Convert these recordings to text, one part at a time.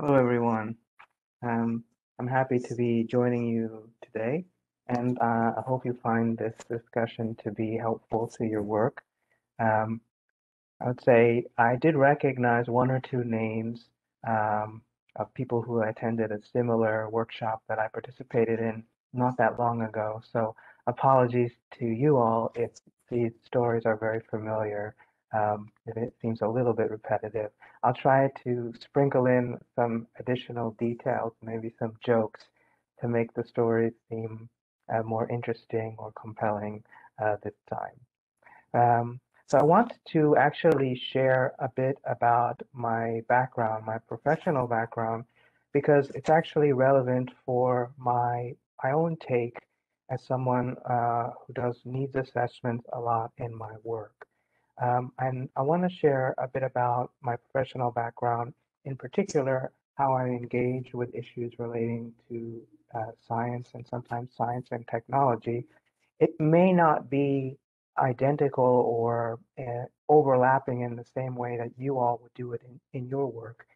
Hello, everyone. Um, I'm happy to be joining you today, and uh, I hope you find this discussion to be helpful to your work. Um, I would say I did recognize one or two names um, of people who attended a similar workshop that I participated in not that long ago. So apologies to you all if these stories are very familiar um, if it seems a little bit repetitive. I'll try to sprinkle in some additional details, maybe some jokes, to make the story seem uh, more interesting or compelling uh, this time. Um, so I want to actually share a bit about my background, my professional background, because it's actually relevant for my my own take as someone uh, who does needs assessments a lot in my work. Um, and I want to share a bit about my professional background, in particular, how I engage with issues relating to uh, science and sometimes science and technology. It may not be identical or uh, overlapping in the same way that you all would do it in, in your work,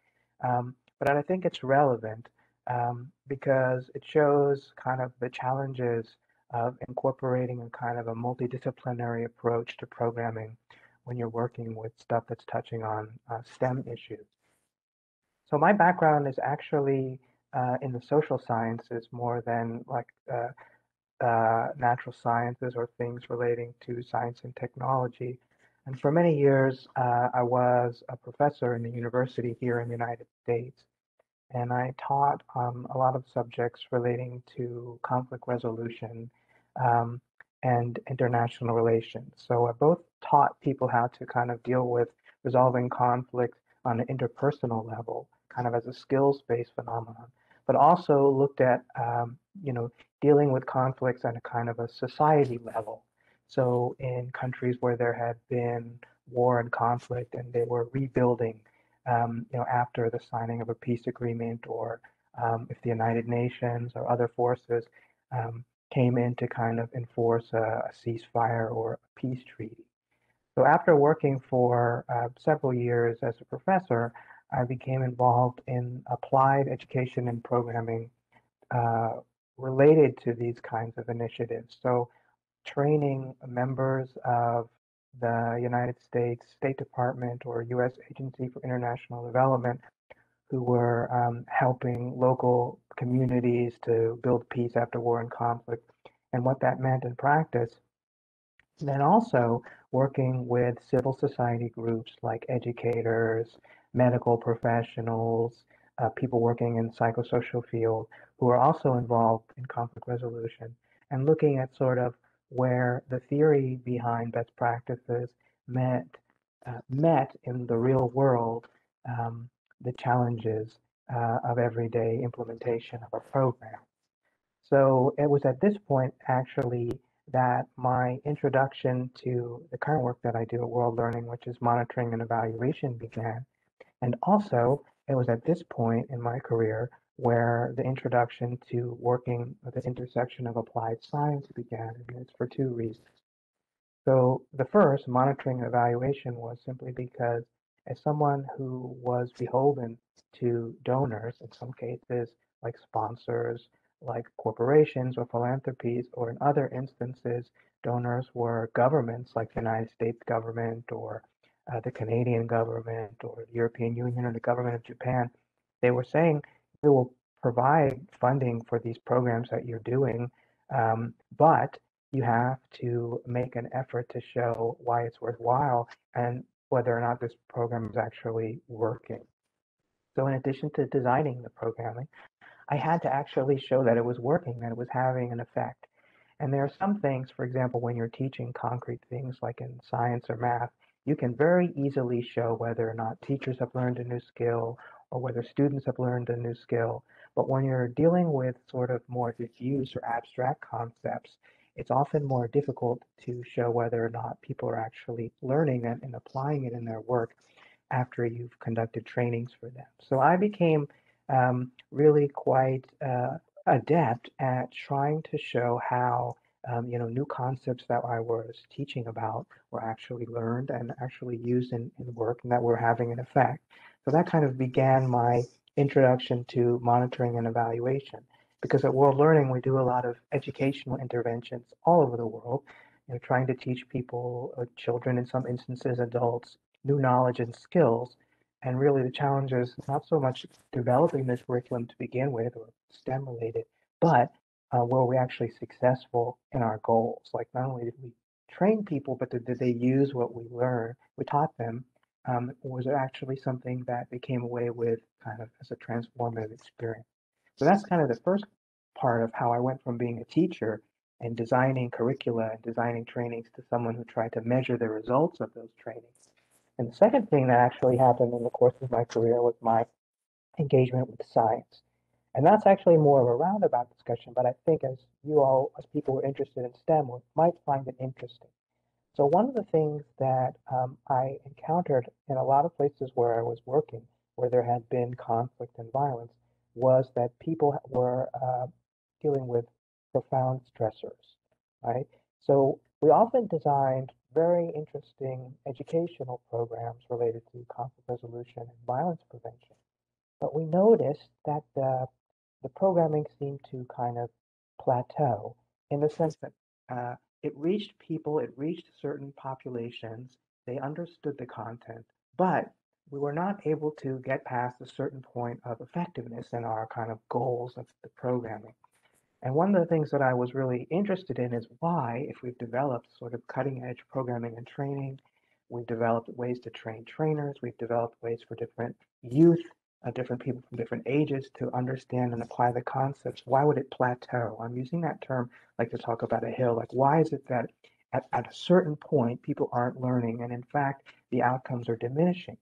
um, but I think it's relevant um, because it shows kind of the challenges of incorporating a kind of a multidisciplinary approach to programming when you're working with stuff that's touching on uh, STEM issues. So my background is actually uh, in the social sciences more than like uh, uh, natural sciences or things relating to science and technology. And for many years, uh, I was a professor in the university here in the United States. And I taught um, a lot of subjects relating to conflict resolution um, and international relations. So I both taught people how to kind of deal with resolving conflict on an interpersonal level, kind of as a skills-based phenomenon, but also looked at, um, you know, dealing with conflicts on a kind of a society level. So in countries where there had been war and conflict and they were rebuilding, um, you know, after the signing of a peace agreement or um, if the United Nations or other forces um, came in to kind of enforce a, a ceasefire or a peace treaty. So after working for uh, several years as a professor, I became involved in applied education and programming uh, related to these kinds of initiatives. So training members of the United States State Department or U.S. Agency for International Development who were um, helping local communities to build peace after war and conflict and what that meant in practice. And then also working with civil society groups like educators, medical professionals, uh, people working in psychosocial field who are also involved in conflict resolution and looking at sort of where the theory behind best practices met uh, met in the real world um, the challenges uh, of everyday implementation of a program. So it was at this point actually that my introduction to the current work that I do at World Learning, which is monitoring and evaluation, began. And also, it was at this point in my career where the introduction to working at the intersection of applied science began, and it's for two reasons. So the first, monitoring and evaluation, was simply because as someone who was beholden to donors, in some cases like sponsors, like corporations or philanthropies, or in other instances, donors were governments like the United States government or uh, the Canadian government or the European Union or the government of Japan. They were saying we will provide funding for these programs that you're doing, um, but you have to make an effort to show why it's worthwhile and whether or not this program is actually working. So in addition to designing the programming, I had to actually show that it was working, that it was having an effect. And there are some things, for example, when you're teaching concrete things like in science or math, you can very easily show whether or not teachers have learned a new skill or whether students have learned a new skill. But when you're dealing with sort of more diffuse or abstract concepts, it's often more difficult to show whether or not people are actually learning it and applying it in their work after you've conducted trainings for them. So I became um, really quite uh, adept at trying to show how um, you know new concepts that I was teaching about were actually learned and actually used in, in work and that were having an effect. So that kind of began my introduction to monitoring and evaluation. Because at World Learning, we do a lot of educational interventions all over the world, you know, trying to teach people, uh, children in some instances, adults, new knowledge and skills. And really, the challenge is not so much developing this curriculum to begin with or STEM related, but uh, were we actually successful in our goals? Like, not only did we train people, but did, did they use what we learned, we taught them? Um, was it actually something that they came away with kind of as a transformative experience? So that's kind of the first part of how I went from being a teacher and designing curricula and designing trainings to someone who tried to measure the results of those trainings. And the second thing that actually happened in the course of my career was my engagement with science. And that's actually more of a roundabout discussion, but I think as you all, as people who are interested in STEM, might find it interesting. So one of the things that um, I encountered in a lot of places where I was working, where there had been conflict and violence, was that people were uh, dealing with profound stressors, right? So we often designed very interesting educational programs related to conflict resolution and violence prevention. But we noticed that the, the programming seemed to kind of plateau in the sense that uh, it reached people, it reached certain populations, they understood the content, but we were not able to get past a certain point of effectiveness in our kind of goals of the programming. And one of the things that I was really interested in is why, if we've developed sort of cutting edge programming and training, we've developed ways to train trainers, we've developed ways for different youth, uh, different people from different ages to understand and apply the concepts, why would it plateau? I'm using that term like to talk about a hill. Like, why is it that at, at a certain point people aren't learning and in fact the outcomes are diminishing?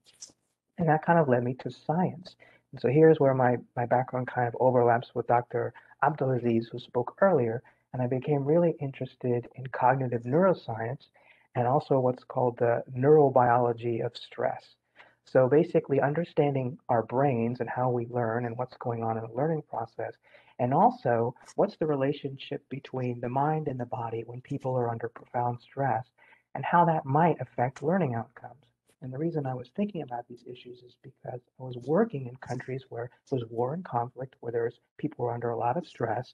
And that kind of led me to science. And so here's where my, my background kind of overlaps with Dr. Abdelaziz, who spoke earlier, and I became really interested in cognitive neuroscience and also what's called the neurobiology of stress. So basically understanding our brains and how we learn and what's going on in the learning process, and also what's the relationship between the mind and the body when people are under profound stress and how that might affect learning outcomes. And the reason I was thinking about these issues is because I was working in countries where there was war and conflict, where there was people were under a lot of stress.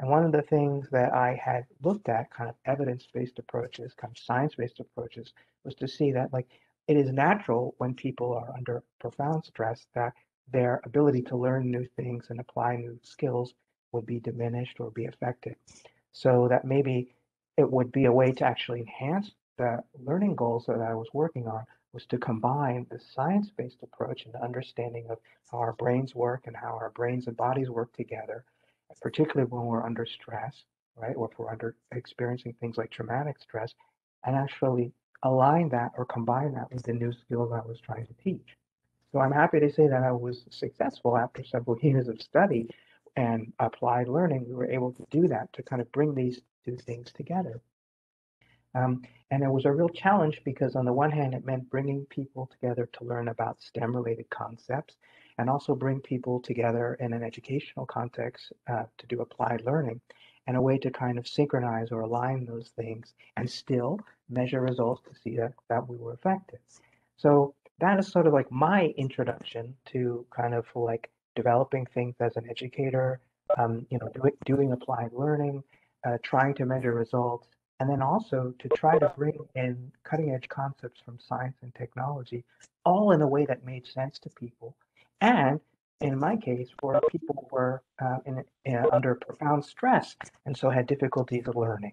And one of the things that I had looked at, kind of evidence-based approaches, kind of science-based approaches, was to see that like it is natural when people are under profound stress that their ability to learn new things and apply new skills would be diminished or be affected. So that maybe it would be a way to actually enhance the learning goals that I was working on was to combine the science-based approach and understanding of how our brains work and how our brains and bodies work together, particularly when we're under stress, right? Or if we're under experiencing things like traumatic stress, and actually align that or combine that with the new skills I was trying to teach. So I'm happy to say that I was successful after several years of study and applied learning. We were able to do that to kind of bring these two things together. Um, and it was a real challenge because, on the one hand, it meant bringing people together to learn about STEM related concepts and also bring people together in an educational context uh, to do applied learning and a way to kind of synchronize or align those things and still measure results to see that, that we were effective. So that is sort of like my introduction to kind of like developing things as an educator, um, you know, doing, doing applied learning, uh, trying to measure results, and then also to try to bring in cutting edge concepts from science and technology, all in a way that made sense to people. And in my case, where people were uh, in, in, under profound stress and so had difficulties learning.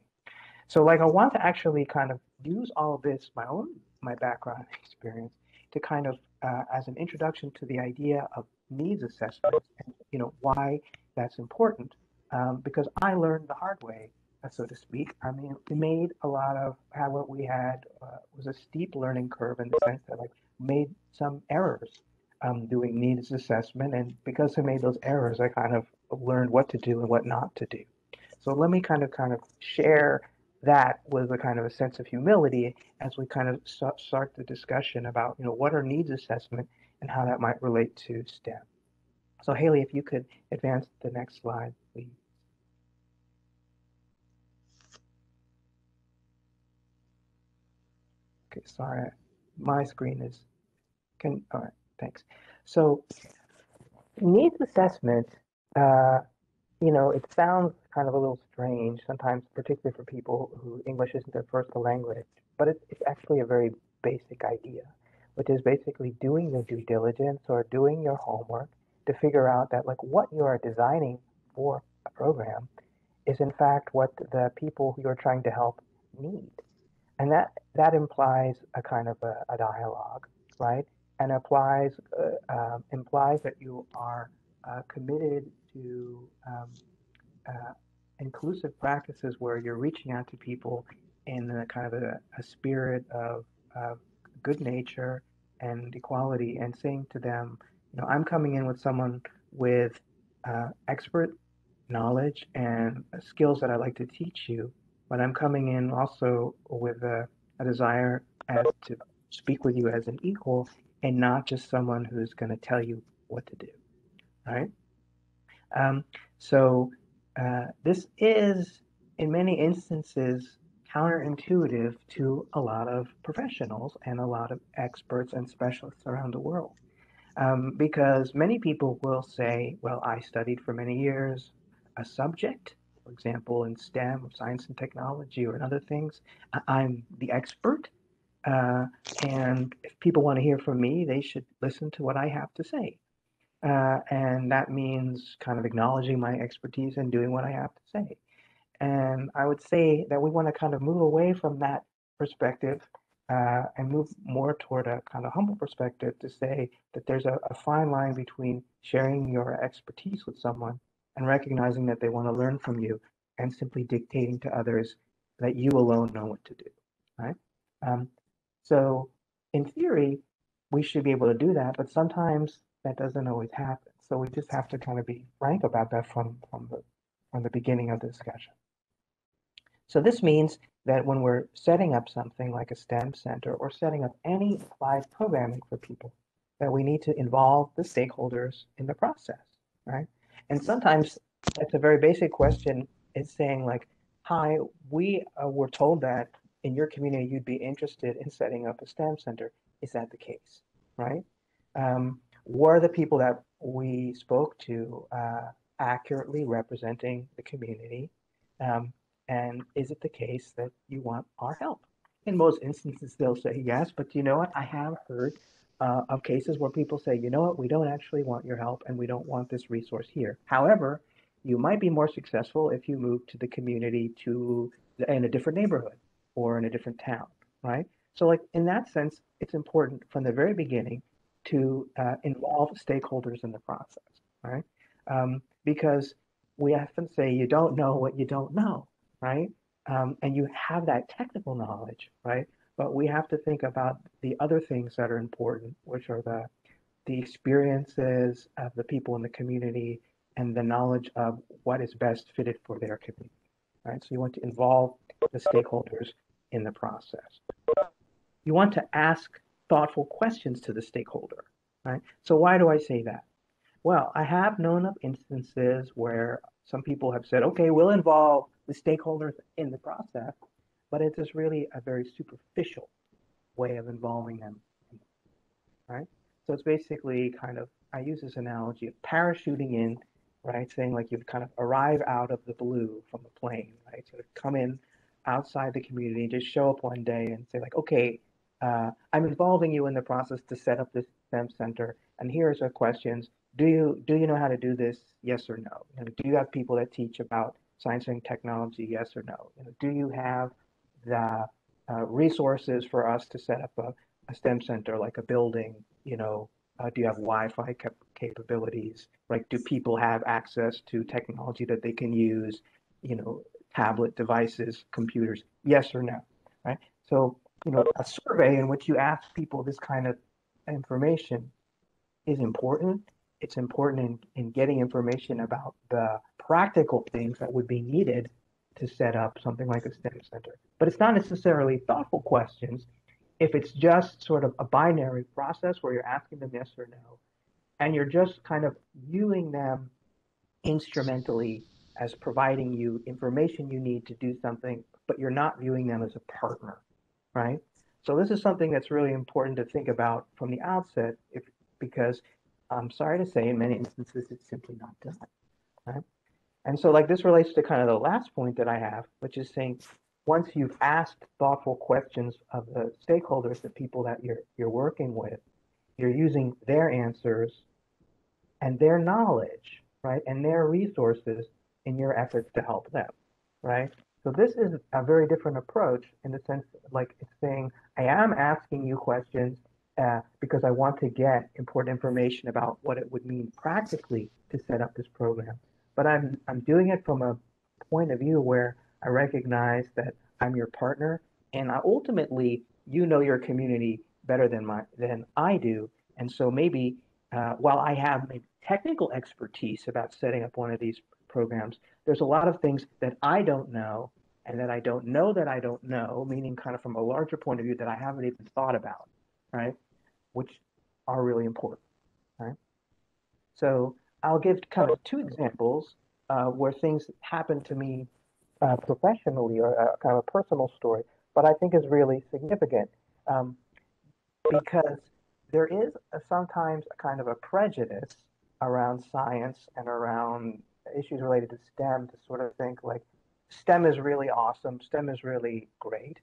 So, like, I want to actually kind of use all of this, my own my background experience, to kind of uh, as an introduction to the idea of needs assessment and you know why that's important. Um, because I learned the hard way so to speak. I mean, we made a lot of how what we had uh, was a steep learning curve in the sense that like made some errors um, doing needs assessment, and because I made those errors, I kind of learned what to do and what not to do. So let me kind of kind of share that with a kind of a sense of humility as we kind of start the discussion about you know what are needs assessment and how that might relate to STEM. So Haley, if you could advance the next slide, please. Okay, sorry, my screen is, can, all right, thanks. So needs assessment, uh, you know, it sounds kind of a little strange sometimes, particularly for people who English isn't their first language, but it's, it's actually a very basic idea, which is basically doing your due diligence or doing your homework to figure out that like what you are designing for a program is in fact what the people you're trying to help need. And that, that implies a kind of a, a dialogue, right? And applies, uh, um, implies that you are uh, committed to um, uh, inclusive practices where you're reaching out to people in a kind of a, a spirit of, of good nature and equality and saying to them, you know, I'm coming in with someone with uh, expert knowledge and skills that I'd like to teach you, but I'm coming in also with a, a desire as to speak with you as an equal and not just someone who's going to tell you what to do, right? Um, so uh, this is, in many instances, counterintuitive to a lot of professionals and a lot of experts and specialists around the world. Um, because many people will say, well, I studied for many years a subject, for example, in STEM or science and technology or in other things. I'm the expert. Uh, and if people want to hear from me, they should listen to what I have to say. Uh, and that means kind of acknowledging my expertise and doing what I have to say. And I would say that we want to kind of move away from that perspective uh, and move more toward a kind of humble perspective to say that there's a, a, fine line between sharing your expertise with someone and recognizing that they want to learn from you and simply dictating to others that you alone know what to do, right? Um, so in theory, we should be able to do that, but sometimes that doesn't always happen. So we just have to kind of be frank about that from, from the from the beginning of the discussion. So this means that when we're setting up something like a STEM center or setting up any applied programming for people, that we need to involve the stakeholders in the process, right? And sometimes it's a very basic question. It's saying like, hi, we uh, were told that in your community you'd be interested in setting up a STEM center. Is that the case, right? Um, were the people that we spoke to uh, accurately representing the community? Um, and is it the case that you want our help? In most instances, they'll say yes, but you know what? I have heard uh, of cases where people say, you know what, we don't actually want your help and we don't want this resource here. However, you might be more successful if you move to the community to in a different neighborhood or in a different town, right? So like in that sense, it's important from the very beginning to uh, involve stakeholders in the process, right? Um, because we often say you don't know what you don't know, right? Um, and you have that technical knowledge, right? But we have to think about the other things that are important, which are the the experiences of the people in the community and the knowledge of what is best fitted for their community, right? So you want to involve the stakeholders in the process. You want to ask thoughtful questions to the stakeholder, right? So why do I say that? Well, I have known of instances where some people have said, okay, we'll involve the stakeholders in the process, but it is really a very superficial way of involving them, right? So it's basically kind of, I use this analogy of parachuting in, right? Saying like you've kind of arrive out of the blue from the plane, right? So come in outside the community, just show up one day and say like, okay, uh, I'm involving you in the process to set up this STEM center, and here's our questions. Do you do you know how to do this? Yes or no? You know, do you have people that teach about science and technology? Yes or no? You know, do you have the uh, resources for us to set up a, a, STEM center, like a building? You know, uh, do you have Wi-Fi cap capabilities? Like, do people have access to technology that they can use? You know, tablet devices, computers? Yes or no? Right. So you know, a survey in which you ask people this kind of information is important. It's important in, in getting information about the practical things that would be needed to set up something like a STEM center. But it's not necessarily thoughtful questions if it's just sort of a binary process where you're asking them yes or no, and you're just kind of viewing them instrumentally as providing you information you need to do something, but you're not viewing them as a partner right? So this is something that's really important to think about from the outset, if, because I'm sorry to say, in many instances, it's simply not done. Right? And so, like, this relates to kind of the last point that I have, which is saying once you've asked thoughtful questions of the stakeholders, the people that you're you're working with, you're using their answers and their knowledge, right, and their resources in your efforts to help them, right? So this is a very different approach in the sense, like it's saying, I am asking you questions uh, because I want to get important information about what it would mean practically to set up this program. But I'm I'm doing it from a point of view where I recognize that I'm your partner, and I ultimately you know your community better than my than I do, and so maybe uh, while I have maybe technical expertise about setting up one of these programs, there's a lot of things that I don't know and that I don't know that I don't know, meaning kind of from a larger point of view that I haven't even thought about, right? Which are really important, right? So I'll give kind of two examples uh, where things happened to me uh, professionally or uh, kind of a personal story, but I think is really significant um, because there is a, sometimes a kind of a prejudice around science and around issues related to STEM to sort of think like STEM is really awesome, STEM is really great.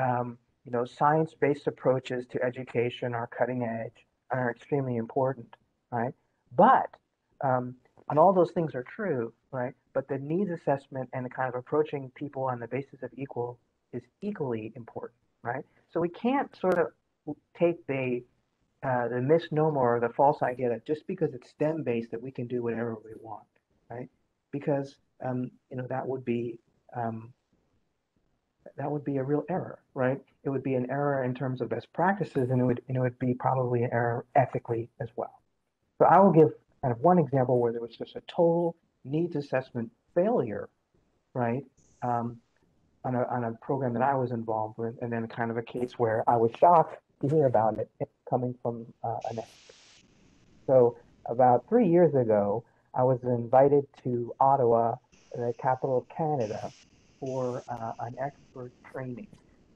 Um, you know, science-based approaches to education are cutting edge and are extremely important, right? But um, and all those things are true, right? But the needs assessment and the kind of approaching people on the basis of equal is equally important, right? So we can't sort of take the uh, the misnomer or the false idea that just because it's STEM based that we can do whatever we want, right? Because um, you know that would be um, that would be a real error, right? It would be an error in terms of best practices, and it would and it would be probably an error ethically as well. So I will give kind of one example where there was just a total needs assessment failure, right? Um, on a, on a program that I was involved with, and then kind of a case where I was shocked to hear about it coming from uh, an expert. So about three years ago, I was invited to Ottawa, the capital of Canada, for uh, an expert training.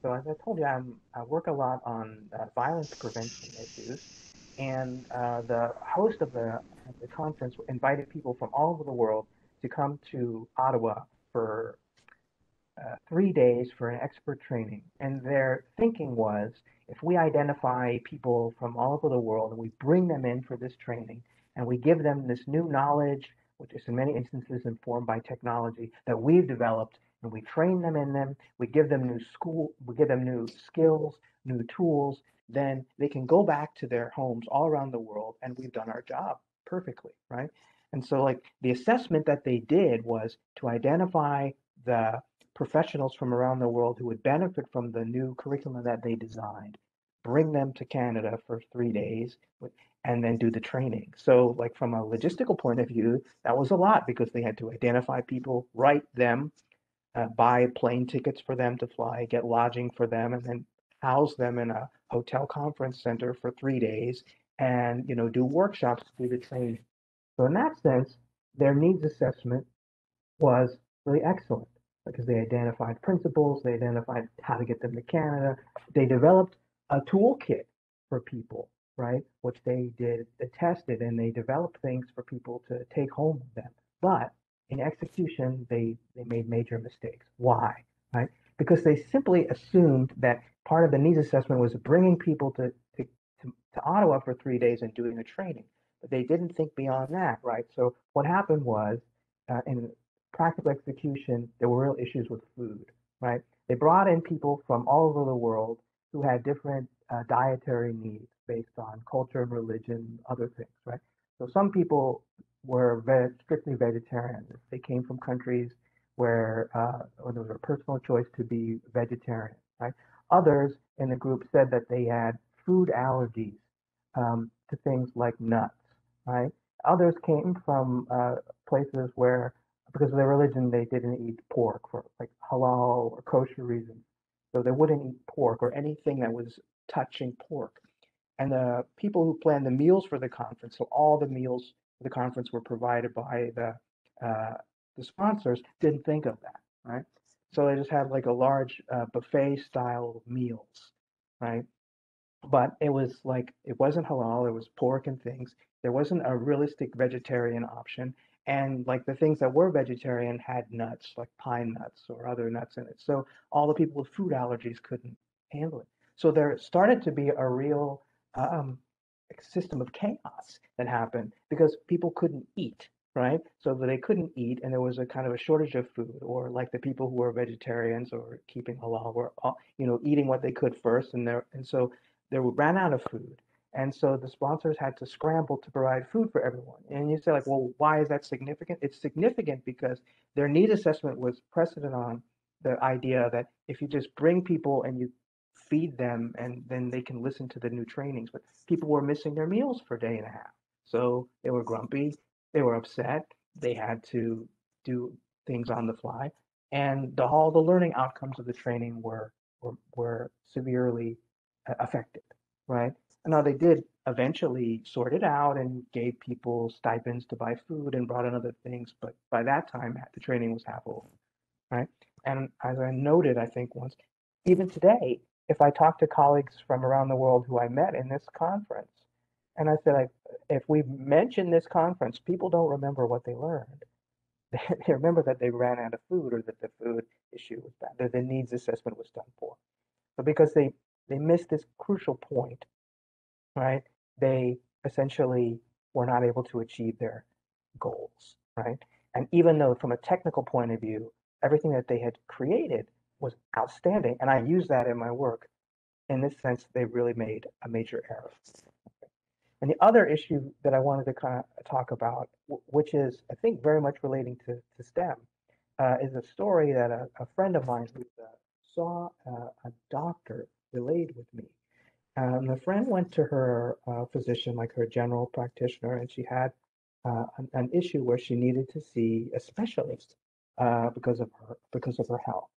So as I told you, I'm, I work a lot on uh, violence prevention issues, and uh, the host of the, the conference invited people from all over the world to come to Ottawa for uh, three days for an expert training. And their thinking was if we identify people from all over the world and we bring them in for this training and we give them this new knowledge, which is in many instances informed by technology that we've developed, and we train them in them, we give them new school, we give them new skills, new tools, then they can go back to their homes all around the world and we've done our job perfectly, right? And so like the assessment that they did was to identify the professionals from around the world who would benefit from the new curriculum that they designed, bring them to Canada for three days, and then do the training. So, like from a logistical point of view, that was a lot because they had to identify people, write them, uh, buy plane tickets for them to fly, get lodging for them, and then house them in a hotel conference center for three days, and you know do workshops do the training. So in that sense, their needs assessment was really excellent because they identified principles, they identified how to get them to Canada, they developed a toolkit for people, right? Which they did, they tested and they developed things for people to take home with them. But in execution, they, they made major mistakes. Why? Right? Because they simply assumed that part of the needs assessment was bringing people to, to, to, Ottawa for three days and doing a training. But they didn't think beyond that, right? So what happened was uh, in practical execution, there were real issues with food, right? They brought in people from all over the world who had different uh, dietary needs based on culture and religion, other things, right? So some people were ve- strictly vegetarian. They came from countries where, uh, where there was a personal choice to be vegetarian, right? Others in the group said that they had food allergies um, to things like nuts, right? Others came from uh, places where because of their religion, they didn't eat pork for like halal or kosher reasons. So they wouldn't eat pork or anything that was touching pork. And the people who planned the meals for the conference, so all the meals for the conference were provided by the uh, the sponsors, didn't think of that, right? So they just had like a large uh, buffet style meals, right? But it was like it wasn't halal. It was pork and things. There wasn't a realistic vegetarian option. And like the things that were vegetarian had nuts, like pine nuts or other nuts in it. So all the people with food allergies couldn't handle it. So there started to be a real um, system of chaos that happened because people couldn't eat, right? So they couldn't eat, and there was a kind of a shortage of food, or like the people who were vegetarians or keeping halal were, you know, eating what they could first, and there, and so they ran out of food. And so the sponsors had to scramble to provide food for everyone. And you say, like, well, why is that significant? It's significant because their need assessment was precedent on the idea that if you just bring people and you feed them and then they can listen to the new trainings. But people were missing their meals for a day and a half. So they were grumpy, they were upset, they had to do things on the fly. And the, all the learning outcomes of the training were, were, were severely affected, right? Now they did eventually sort it out and gave people stipends to buy food and brought in other things, but by that time the training was half over, right? And as I noted, I think once, even today, if I talk to colleagues from around the world who I met in this conference, and I said, like, if we mention this conference, people don't remember what they learned. They, remember that they ran out of food or that the food issue was bad, that the needs assessment was done for. But because they, they missed this crucial point, right, they essentially were not able to achieve their goals, right? And even though from a technical point of view, everything that they had created was outstanding, and I use that in my work. In this sense, they really made a major error. And the other issue that I wanted to kind of talk about, which is, I think, very much relating to, to STEM, uh, is a story that a, a friend of mine who uh, saw uh, a doctor relayed with me. Um, friend went to her uh, physician, like her general practitioner, and she had uh, an, an, issue where she needed to see a specialist uh, because of her because of her health.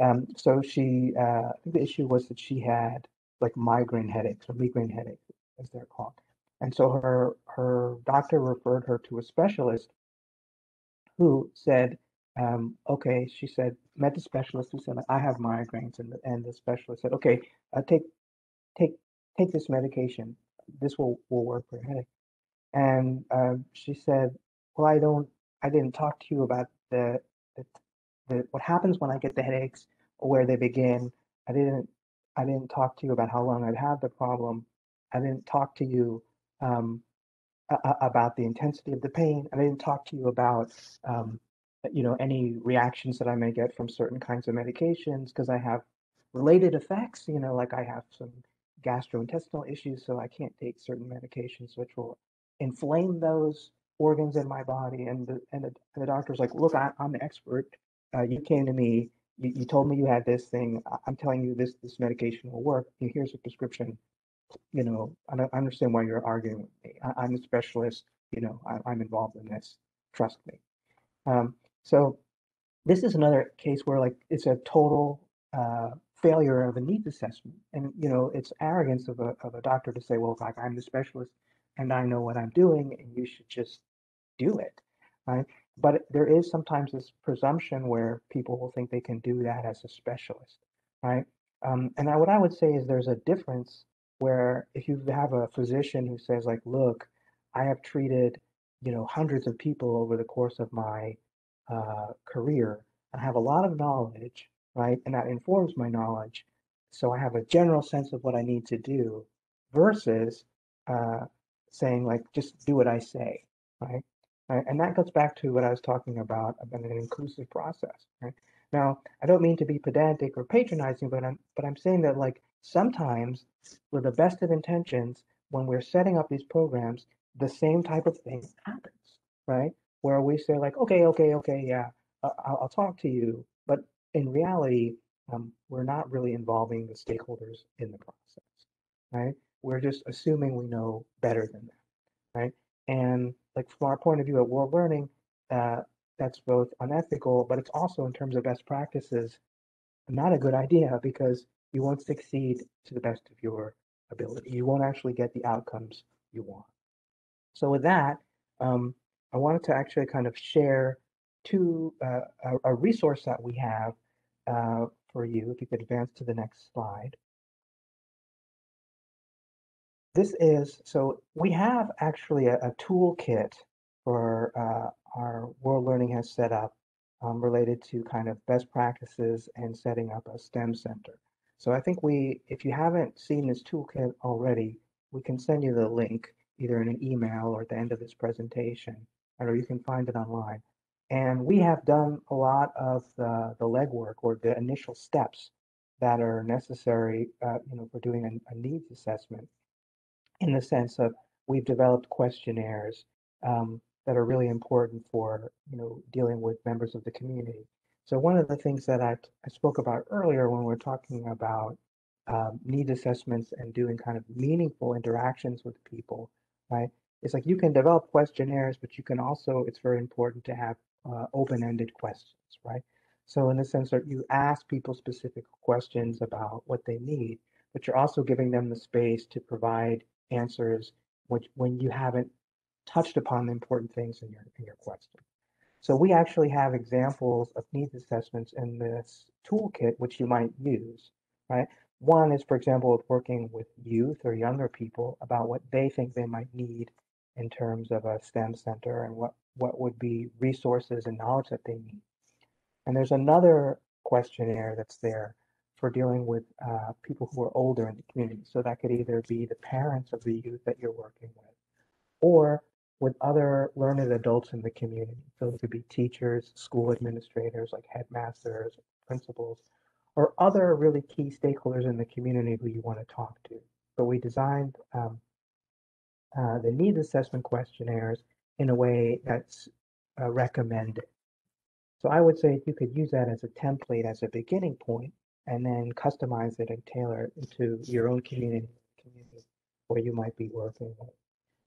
Um, so she, uh, I think the issue was that she had like migraine headaches or migraine headaches, as they're called. And so her her doctor referred her to a specialist who said, um, okay, she said, met the specialist who said, I have migraines, and the, and the specialist said, okay, uh, take take take this medication. This will will work for your headache. And uh, she said, well, I don't, I didn't talk to you about the the the, what happens when I get the headaches or where they begin. I didn't I didn't talk to you about how long I'd had the problem. I didn't talk to you um, a- about the intensity of the pain. I didn't talk to you about um, you know any reactions that I may get from certain kinds of medications because I have related effects. You know, like I have some gastrointestinal issues, so I can't take certain medications which will inflame those organs in my body. And the and the, the doctor's like, look, I, I'm the expert uh, you came to me, you, you told me you had this thing. I'm telling you this this medication will work. Here's a prescription. You know, I don't understand why you're arguing with me. I, am a specialist. You know, I, am involved in this. Trust me. Um, so this is another case where like it's a total uh, failure of a needs assessment, and you know, it's arrogance of a of a doctor to say, well, like I'm the specialist and I know what I'm doing, and you should just do it, right? But there is sometimes this presumption where people will think they can do that as a specialist, right? Um, and I, what I would say is there's a difference where if you have a physician who says like, look, I have treated, you know, hundreds of people over the course of my uh, career. I have a lot of knowledge, right? And that informs my knowledge. So I have a general sense of what I need to do versus uh, saying like, just do what I say, right? Right? And that goes back to what I was talking about, about an inclusive process. Right? Now, I don't mean to be pedantic or patronizing, but I'm but I'm saying that like sometimes with the best of intentions, when we're setting up these programs, the same type of thing happens, right? Where we say like, okay, okay, okay, yeah, I'll, I'll talk to you, but in reality, um, we're not really involving the stakeholders in the process, right? We're just assuming we know better than them, right? And like from our point of view at World Learning, uh, that's both unethical, but it's also in terms of best practices, not a good idea because you won't succeed to the best of your ability. You won't actually get the outcomes you want. So with that, um, I wanted to actually kind of share two uh, a, a, resource that we have uh, for you. If you could advance to the next slide. this is, so we have actually a, a toolkit for uh, our World Learning has set up um, related to kind of best practices and setting up a STEM center. So I think we, if you haven't seen this toolkit already, we can send you the link either in an email or at the end of this presentation, or you can find it online. And we have done a lot of the, the legwork or the initial steps that are necessary, uh, you know, for doing a, a, needs assessment in the sense of we've developed questionnaires um, that are really important for, you know, dealing with members of the community. So one of the things that I, I spoke about earlier when we are talking about um, needs assessments and doing kind of meaningful interactions with people, right? It's like you can develop questionnaires, but you can also, it's very important to have uh, open-ended questions, right? So in the sense that you ask people specific questions about what they need, but you're also giving them the space to provide answers which when you haven't touched upon the important things in your in your question. So we actually have examples of needs assessments in this toolkit which you might use, right? One is, for example, working with youth or younger people about what they think they might need in terms of a STEM center and what, what would be resources and knowledge that they need. And there's another questionnaire that's there for dealing with uh, people who are older in the community. So that could either be the parents of the youth that you're working with or with other learned adults in the community. So it could be teachers, school administrators like headmasters, principals, or other really key stakeholders in the community who you want to talk to. So we designed um, uh, the needs assessment questionnaires in a way that's uh, recommended. So I would say you could use that as a template as a beginning point and then customize it and tailor it to your own community, community where you might be working with.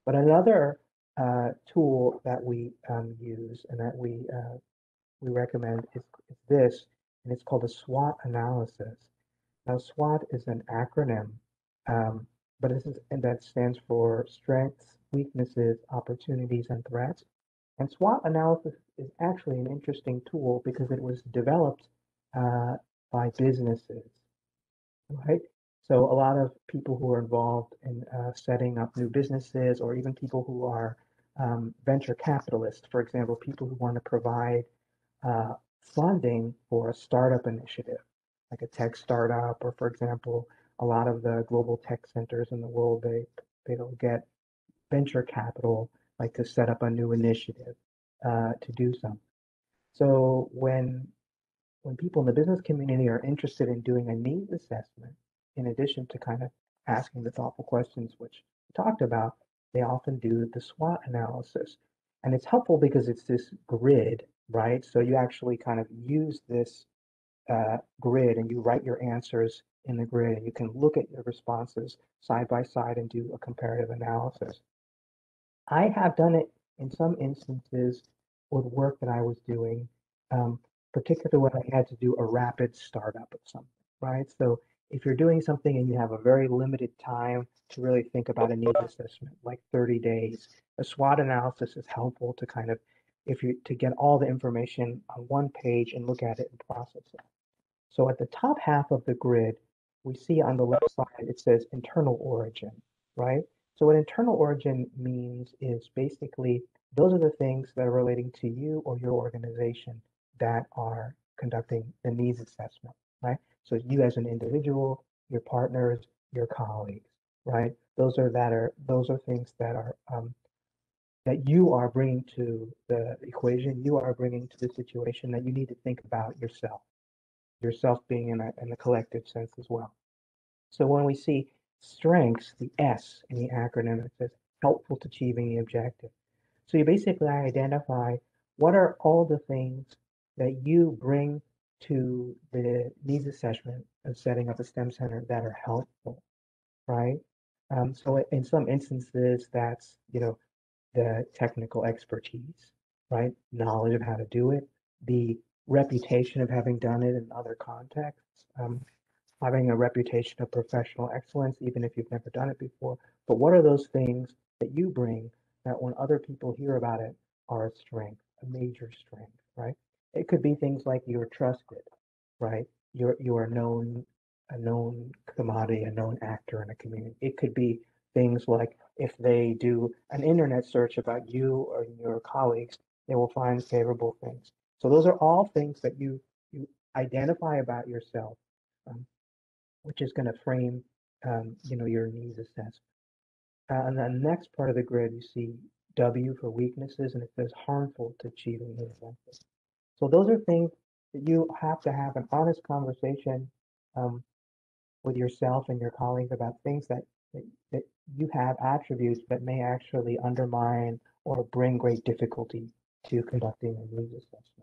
But another uh, tool that we um, use and that we uh, we recommend is, is, this, and it's called a SWOT analysis. Now, SWOT is an acronym um, but this is, and that stands for strengths, weaknesses, opportunities, and threats. And SWOT analysis is actually an interesting tool because it was developed uh, by businesses, right? So a lot of people who are involved in uh, setting up new businesses, or even people who are um, venture capitalists, for example, people who want to provide uh, funding for a startup initiative, like a tech startup, or for example, a lot of the global tech centers in the world, they they'll get venture capital, like to set up a new initiative uh, to do something. So when when people in the business community are interested in doing a needs assessment, in addition to kind of asking the thoughtful questions which we talked about, they often do the SWOT analysis. And it's helpful because it's this grid, right? So you actually kind of use this uh, grid and you write your answers in the grid and you can look at your responses side by side and do a comparative analysis. I have done it in some instances with work that I was doing, um, particularly when I had to do a rapid startup of something, right? So if you're doing something and you have a very limited time to really think about a needs assessment, like 30 days, a SWOT analysis is helpful to kind of, if you, to get all the information on one page and look at it and process it. So at the top half of the grid, we see on the left side, it says internal origin, right? So what internal origin means is basically those are the things that are relating to you or your organization that are conducting the needs assessment, right? So you as an individual, your partners, your colleagues, right? Those are that are those are things that are um, that you are bringing to the equation. You are bringing to the situation that you need to think about yourself, yourself being in a, in a collective sense as well. So when we see strengths, the S in the acronym, it says helpful to achieving the objective. So you basically identify what are all the things that you bring to the needs assessment of setting up a STEM center that are helpful, right? Um, so in some instances, that's you know the technical expertise, right? Knowledge of how to do it, the reputation of having done it in other contexts, um, having a reputation of professional excellence, even if you've never done it before. But what are those things that you bring that when other people hear about it are a strength, a major strength, right? It could be things like you're trusted, right? You're you're a known a known commodity, a known actor in a community. It could be things like if they do an internet search about you or your colleagues, they will find favorable things. So those are all things that you you identify about yourself, um, which is going to frame um, you know your needs assessment. Uh, and the next part of the grid, you see W for weaknesses, and it says harmful to achieving your objectives. So those are things that you have to have an honest conversation um, with yourself and your colleagues about things that, that, that you have attributes that may actually undermine or bring great difficulty to conducting a needs assessment,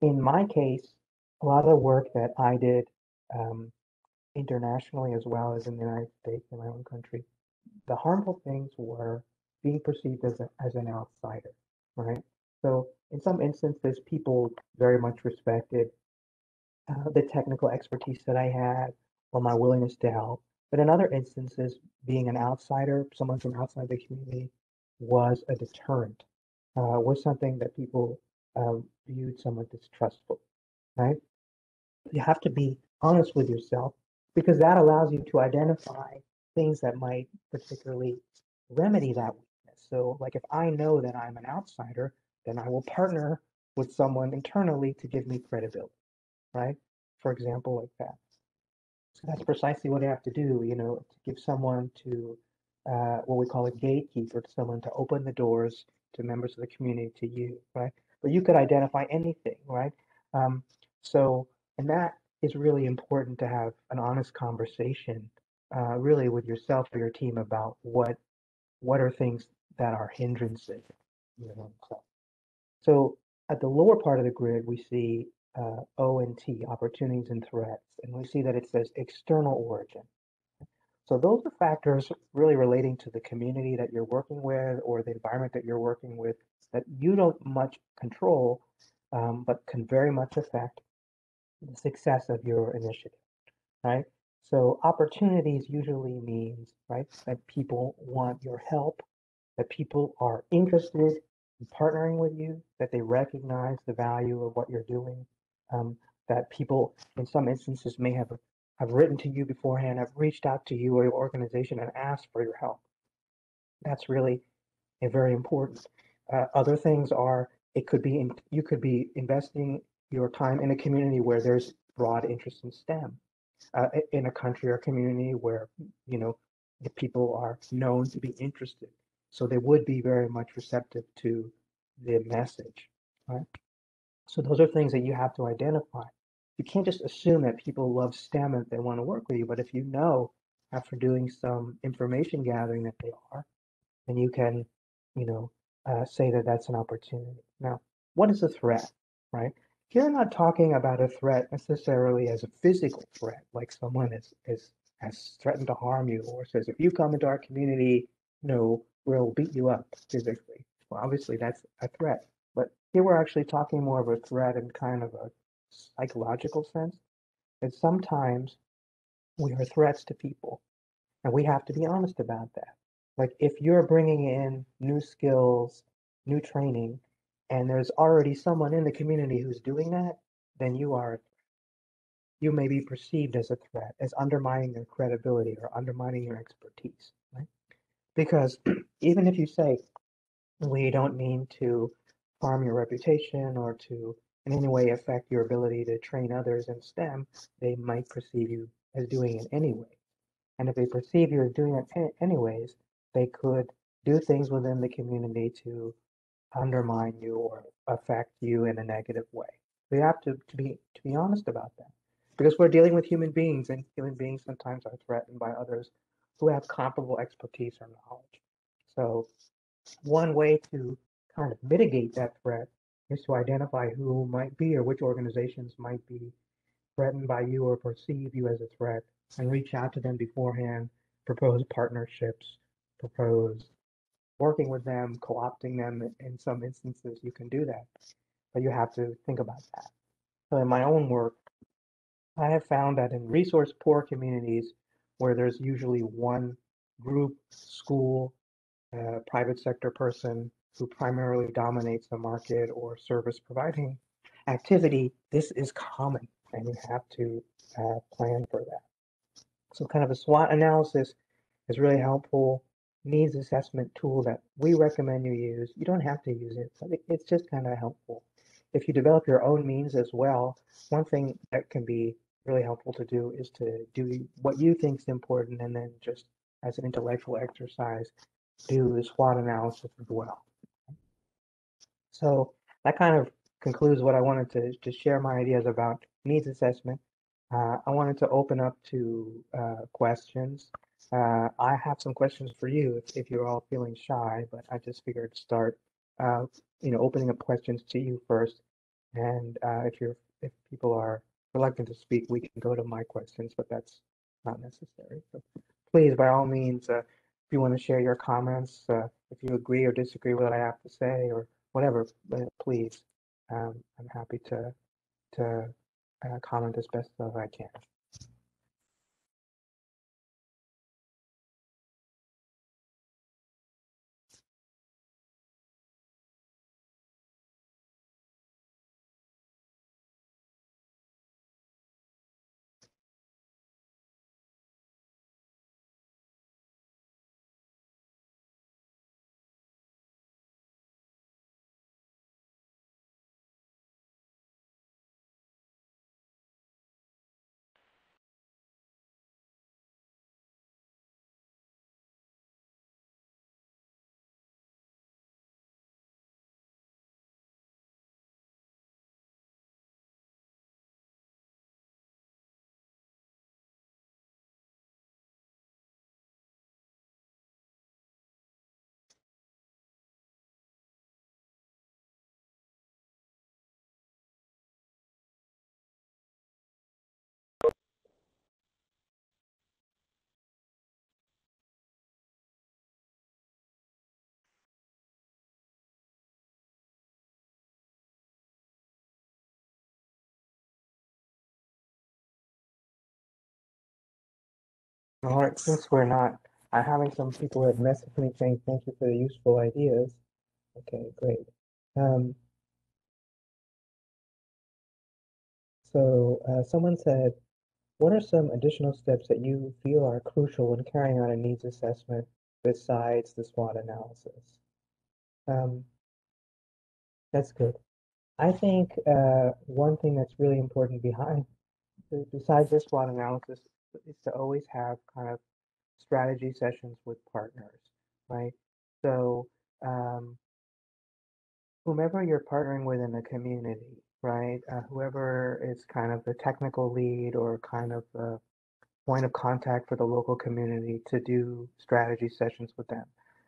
In my case, a lot of the work that I did um, internationally as well as in the United States, in my own country, the harmful things were being perceived as, a, as an outsider, right? So in some instances, people very much respected uh, the technical expertise that I had or my willingness to help. But in other instances, being an outsider, someone from outside the community, was a deterrent, uh, was something that people uh, viewed somewhat distrustful, right? You have to be honest with yourself because that allows you to identify things that might particularly remedy that weakness. So, like if I know that I'm an outsider, then I will partner with someone internally to give me credibility, right? For example, like that. So that's precisely what I have to do, you know, to give someone to uh, what we call a gatekeeper, to someone to open the doors to members of the community to you, right? But you could identify anything, right? Um, so, and that is really important to have an honest conversation, uh, really with yourself or your team about what what are things that are hindrances. You know, so. So at the lower part of the grid, we see uh, O and T, opportunities and threats, and we see that it says external origin. So those are factors really relating to the community that you're working with or the environment that you're working with that you don't much control, um, but can very much affect the success of your initiative, right? So opportunities usually means, right, that people want your help, that people are interested in partnering with you, that they recognize the value of what you're doing, um, that people in some instances may have have written to you beforehand, I've reached out to you or your organization and asked for your help. That's really a very important. Uh, other things are it could be in, you could be investing your time in a community where there's broad interest in STEM, uh, in a country or community where you know the people are known to be interested so they would be very much receptive to the message, right? So those are things that you have to identify. You can't just assume that people love STEM and they want to work with you, but if you know after doing some information gathering that they are, then you can, you know, uh, say that that's an opportunity. Now, what is a threat, right? Here, I'm not talking about a threat necessarily as a physical threat, like someone is, is has threatened to harm you or says, if you come into our community, you know, will beat you up physically. Well, obviously that's a threat. But here we're actually talking more of a threat and kind of a psychological sense. That sometimes we are threats to people, and we have to be honest about that. Like if you're bringing in new skills, new training, and there's already someone in the community who's doing that, then you are you may be perceived as a threat, as undermining their credibility or undermining your expertise, right? Because even if you say, we don't mean to harm your reputation or to in any way affect your ability to train others in STEM, they might perceive you as doing it anyway. And if they perceive you as doing it anyways, they could do things within the community to undermine you or affect you in a negative way. We have to, to be to be honest about that. Because we're dealing with human beings and human beings sometimes are threatened by others who have comparable expertise or knowledge. So one way to kind of mitigate that threat is to identify who might be or which organizations might be threatened by you or perceive you as a threat and reach out to them beforehand, propose partnerships, propose working with them, co-opting them. In some instances, you can do that, but you have to think about that. So in my own work, I have found that in resource poor communities where there's usually one group, school, uh, private sector person who primarily dominates the market or service providing activity, this is common and you have to uh, plan for that. So kind of a SWOT analysis is really helpful needs assessment tool that we recommend you use. You don't have to use it, but it's just kind of helpful. If you develop your own means as well, one thing that can be really helpful to do is to do what you think is important and then just as an intellectual exercise, do the SWOT analysis as well. So that kind of concludes what I wanted to, to share my ideas about needs assessment. Uh, I wanted to open up to uh, questions. Uh, I have some questions for you if, if you're all feeling shy, but I just figured to start, uh, you know, opening up questions to you first. And uh, if you're if people are reluctant to speak, we can go to my questions, but that's not necessary. So please, by all means, uh, if you want to share your comments, if you agree or disagree with what I have to say or whatever, please, um, I'm happy to to uh, comment as best as I can. Right, since we're not I'm having some people have messaged me saying thank you for the useful ideas. Okay, great. Um, so uh, someone said, what are some additional steps that you feel are crucial when carrying out a needs assessment besides the SWOT analysis? Um, that's good. I think uh, one thing that's really important behind, besides the SWOT analysis, is to always have kind of strategy sessions with partners, right? So um, whomever you're partnering with in the community, right? Uh, whoever is kind of the technical lead or kind of the point of contact for the local community to do strategy sessions with them.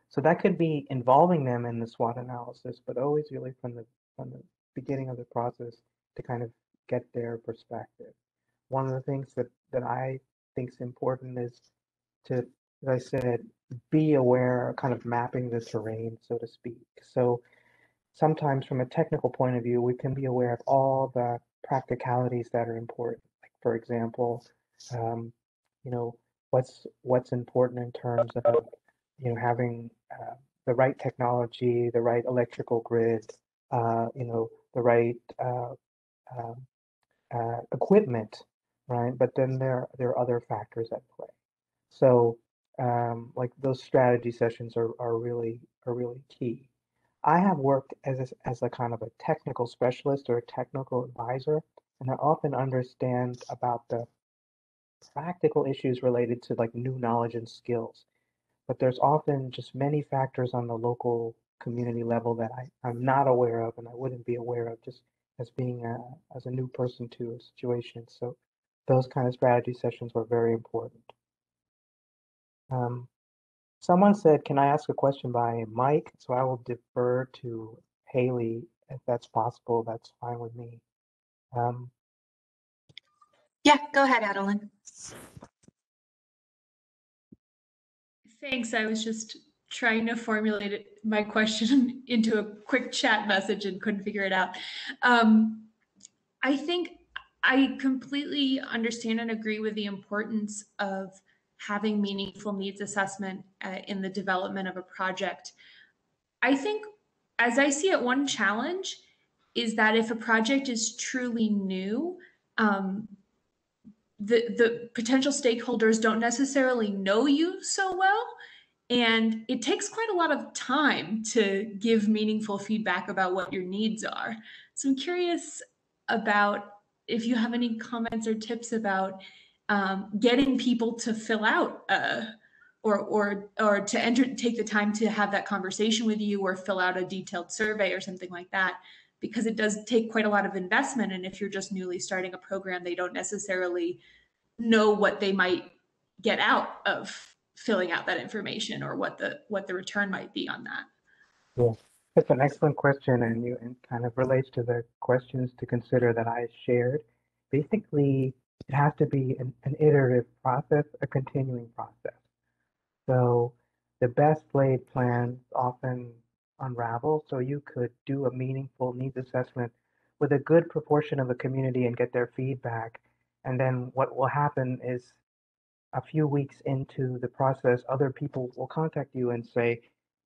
So that could be involving them in the SWOT analysis, but always really from the from the beginning of the process to kind of get their perspective. One of the things that that I think is important is to, as I said, be aware, kind of mapping the terrain, so to speak. So sometimes from a technical point of view, we can be aware of all the practicalities that are important. Like for example, um, you know, what's what's important in terms of, you know, having uh, the right technology, the right electrical grid, uh, you know, the right uh, um, uh equipment, right? But then there there are other factors at play. So um, like those strategy sessions are, are really are really key. I have worked as a, as a kind of a technical specialist or a technical advisor, and I often understand about the practical issues related to like new knowledge and skills. But there's often just many factors on the local community level that I, I'm not aware of and I wouldn't be aware of just as being a, as a new person to a situation. So those kind of strategy sessions were very important. Um, someone said, can I ask a question by Mike? So I will defer to Haley if that's possible. That's fine with me. Um, yeah, go ahead, Adeline. Thanks. I was just trying to formulate it, my question into a quick chat message and couldn't figure it out. Um, I think I completely understand and agree with the importance of having meaningful needs assessment uh, in the development of a project. I think, as I see it, one challenge is that if a project is truly new, um, the the potential stakeholders don't necessarily know you so well and it takes quite a lot of time to give meaningful feedback about what your needs are so i'm curious about if you have any comments or tips about um, getting people to fill out uh, or or or to enter take the time to have that conversation with you or fill out a detailed survey or something like that because it does take quite a lot of investment. And if you're just newly starting a program they don't necessarily know what they might get out of filling out that information or what the what the return might be on that. Yeah, it's an excellent question, and you and kind of relates to the questions to consider that I shared. Basically, it has to be an, an iterative process, a continuing process. So the best laid plans often unravel. So you could do a meaningful needs assessment with a good proportion of the community and get their feedback. And then what will happen is a few weeks into the process, other people will contact you and say,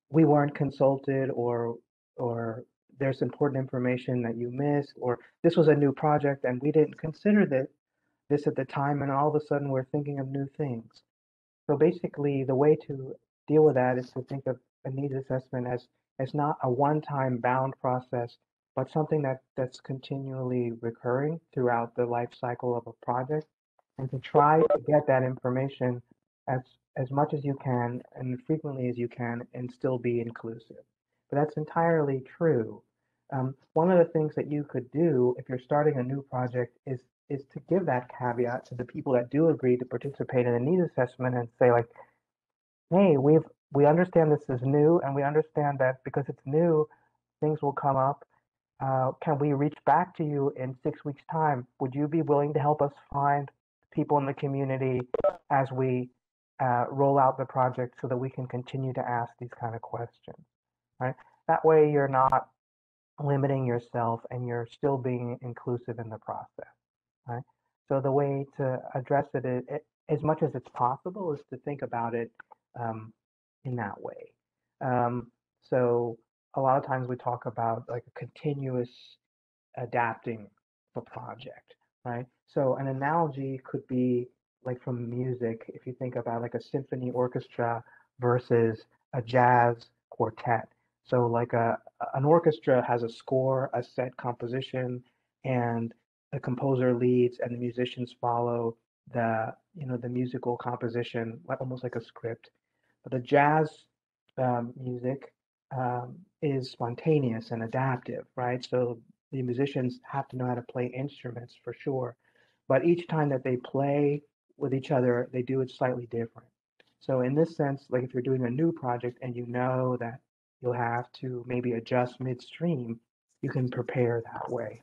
we weren't consulted or or there's important information that you missed or this was a new project and we didn't consider this this at the time and all of a sudden we're thinking of new things. So basically the way to deal with that is to think of a needs assessment as as not a one-time bound process, but something that that's continually recurring throughout the life cycle of a project and to try to get that information as as much as you can and frequently as you can and still be inclusive. But that's entirely true. Um, one of the things that you could do if you're starting a new project is is to give that caveat to the people that do agree to participate in a needs assessment and say like, hey, we've we understand this is new and we understand that because it's new, things will come up. Uh, can we reach back to you in six weeks' time? Would you be willing to help us find people in the community as we uh, roll out the project so that we can continue to ask these kind of questions, right? That way you're not limiting yourself and you're still being inclusive in the process, right? So the way to address it, as much as it's possible, is to think about it um, in that way. Um, so a lot of times we talk about like a continuous adapting the project, right? So an analogy could be like from music, if you think about like a symphony orchestra versus a jazz quartet. So like a an orchestra has a score, a set composition, and the composer leads and the musicians follow the you know the musical composition, like almost like a script. But the jazz um, music um, is spontaneous and adaptive, right? So the musicians have to know how to play instruments for sure. But each time that they play with each other, they do it slightly different. So in this sense, like if you're doing a new project and you know that you'll have to maybe adjust midstream, you can prepare that way.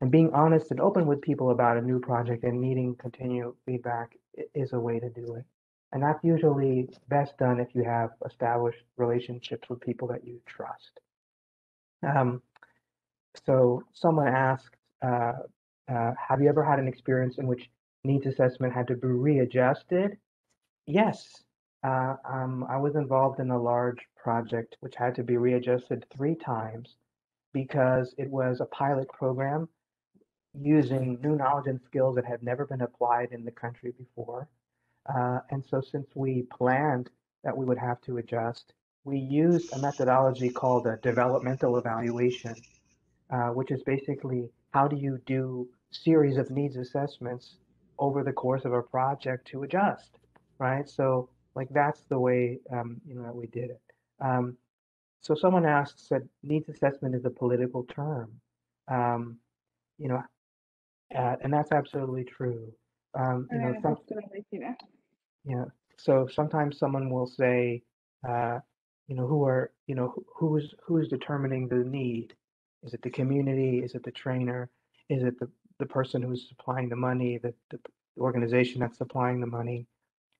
And being honest and open with people about a new project and needing continued feedback is a way to do it. And that's usually best done if you have established relationships with people that you trust. Um, so someone asked, uh, uh, have you ever had an experience in which needs assessment had to be readjusted? Yes. Uh, um, I was involved in a large project which had to be readjusted three times because it was a pilot program using new knowledge and skills that had never been applied in the country before. Uh, and so since we planned that we would have to adjust, we used a methodology called a developmental evaluation, uh, which is basically how do you do series of needs assessments over the course of a project to adjust, right? So like that's the way um, you know that we did it. Um, so someone asked, said needs assessment is a political term, um, you know, uh, and that's absolutely true. Um, you know, some, yeah. So sometimes someone will say, uh, you know, who are, you know, who, who's who's determining the need? Is it the community? Is it the trainer? Is it the the person who's supplying the money? The, the organization that's supplying the money?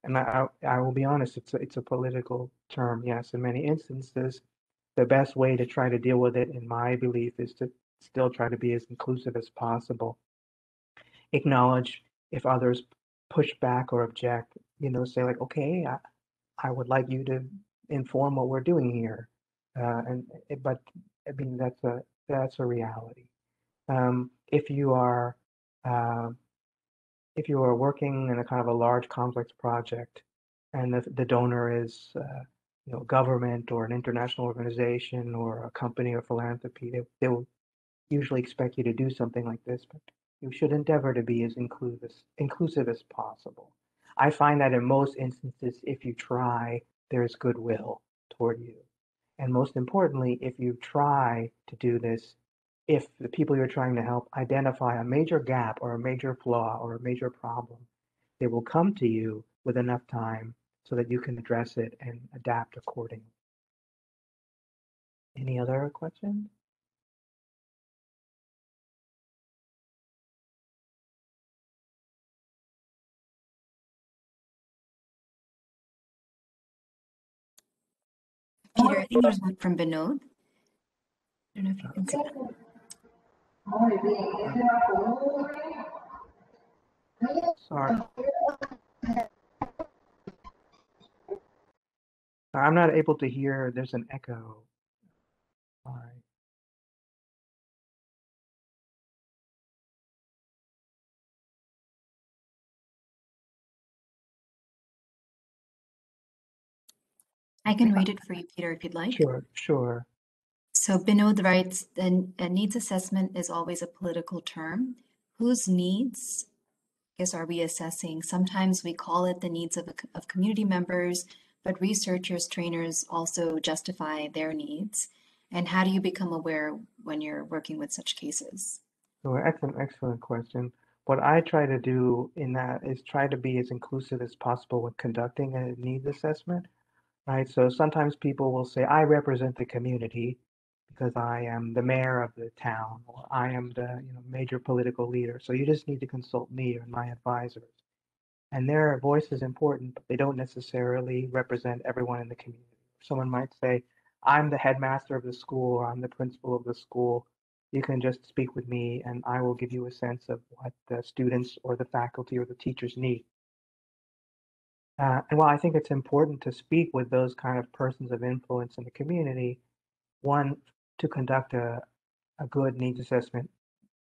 And I, I will be honest, it's a, it's a political term. Yes, in many instances, the best way to try to deal with it, in my belief, is to still try to be as inclusive as possible. Acknowledge if others push back or object, you know, say like, okay, I, I would like you to inform what we're doing here. Uh, and eh, but I mean that's a that's a reality. Um, if you are uh, if you are working in a kind of a large complex project and the, the donor is, uh, you know, government or an international organization or a company or philanthropy, they, they will usually expect you to do something like this, but you should endeavor to be as inclusive, inclusive as possible. I find that in most instances, if you try, there's goodwill toward you. And most importantly, if you try to do this, if the people you're trying to help identify a major gap or a major flaw or a major problem, they will come to you with enough time so that you can address it and adapt accordingly. Any other questions? Peter, I think there's one from Binod. I don't know if you can see that. Sorry. I'm not able to hear. There's an echo. Sorry. I can read it for you, Peter, if you'd like. Sure, sure. So Binod writes, "The a needs assessment is always a political term. Whose needs, I guess, are we assessing? Sometimes we call it the needs of, of community members, but researchers, trainers also justify their needs. And how do you become aware when you're working with such cases? So excellent, excellent question. What I try to do in that is try to be as inclusive as possible when conducting a needs assessment, right? So sometimes people will say, I represent the community because I am the mayor of the town or I am the you know, major political leader. So you just need to consult me or my advisors. And their voice is important, but they don't necessarily represent everyone in the community. Someone might say, I'm the headmaster of the school or I'm the principal of the school you can just speak with me and I will give you a sense of what the students or the faculty or the teachers need. Uh, and while I think it's important to speak with those kind of persons of influence in the community, one, to conduct a, a good needs assessment,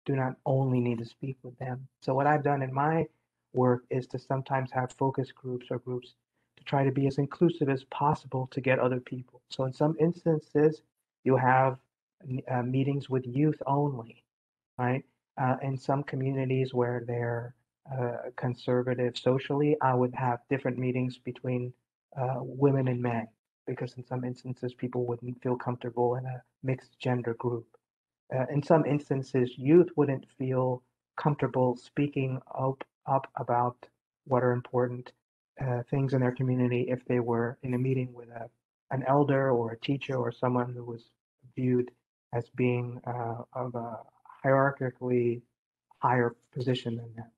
do not only need to speak with them. So what I've done in my work is to sometimes have focus groups or groups to try to be as inclusive as possible to get other people. So in some instances, you have uh, meetings with youth only, right? Uh, in some communities where they're uh, conservative socially, I would have different meetings between uh, women and men because in some instances people wouldn't feel comfortable in a mixed gender group. Uh, in some instances, youth wouldn't feel comfortable speaking up, up about what are important uh, things in their community if they were in a meeting with a, an elder or a teacher or someone who was viewed as being uh, of a hierarchically higher position than them.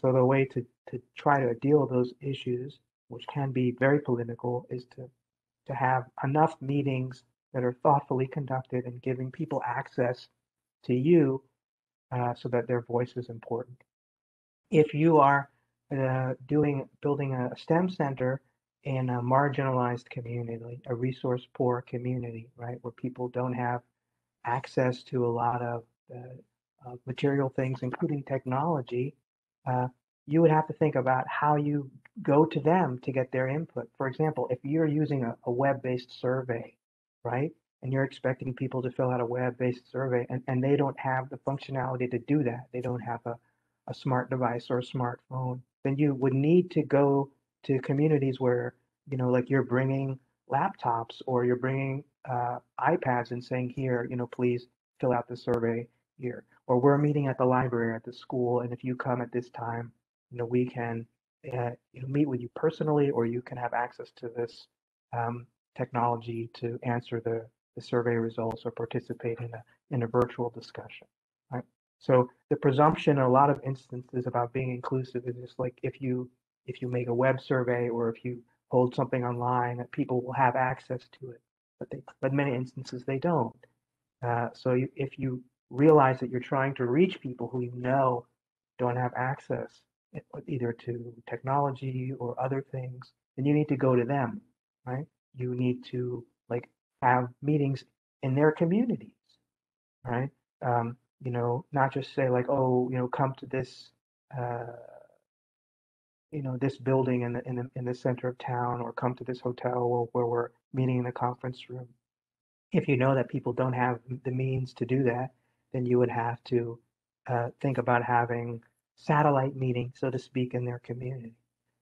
So the way to, to try to deal with those issues, which can be very political, is to, to have enough meetings that are thoughtfully conducted and giving people access to you uh, so that their voice is important. If you are uh, doing building a STEM center in a marginalized community, a resource poor community, right, where people don't have access to a lot of uh, material things, including technology, uh, you would have to think about how you go to them to get their input. For example, if you're using a, a web-based survey, right, and you're expecting people to fill out a web-based survey, and, and they don't have the functionality to do that, they don't have a, a smart device or a smartphone, then you would need to go to communities where, you know, like you're bringing laptops or you're bringing uh, iPads and saying, here, you know, please fill out the survey here. Or we're meeting at the library at the school, and if you come at this time, you know, we can uh, you know, meet with you personally, or you can have access to this um, technology to answer the, the survey results or participate in a in a virtual discussion. Right. So the presumption in a lot of instances about being inclusive is just like if you if you make a web survey or if you hold something online that people will have access to it but they but many instances they don't uh, so you, if you realize that you're trying to reach people who you know don't have access either to technology or other things then you need to go to them right you need to like have meetings in their communities right um, you know not just say like oh you know come to this uh, you know, this building in the, in the, in the center of town or come to this hotel where, where we're meeting in the conference room. If you know that people don't have the means to do that, then you would have to uh, think about having satellite meeting, so to speak, in their community.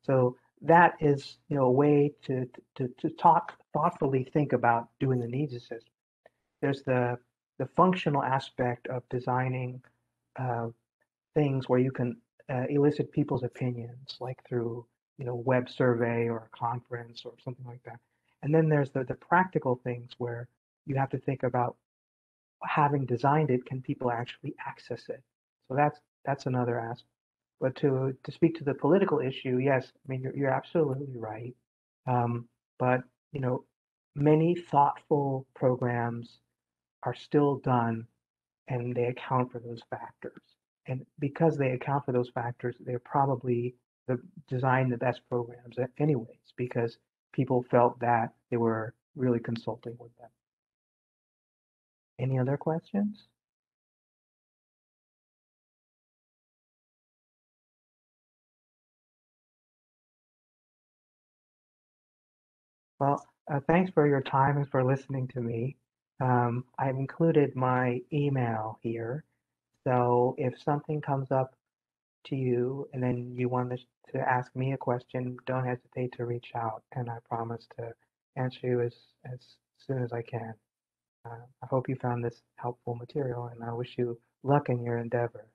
So that is, you know, a way to, to, to talk thoughtfully think about doing the needs assessment. There's the, the functional aspect of designing uh, things where you can uh, elicit people's opinions, like through, you know, web survey or a conference or something like that. And then there's the, the practical things where you have to think about having designed it, can people actually access it? So that's that's another aspect. But to to speak to the political issue, yes, I mean you're you're absolutely right. Um, but you know, many thoughtful programs are still done, and they account for those factors. And because they account for those factors, they're probably the design the best programs anyways, because people felt that they were really consulting with them. Any other questions? Well, uh, thanks for your time and for listening to me. Um, I've included my email here. So if something comes up to you and then you want to, ask me a question, don't hesitate to reach out and I promise to answer you as, as soon as I can. Uh, I hope you found this helpful material and I wish you luck in your endeavor.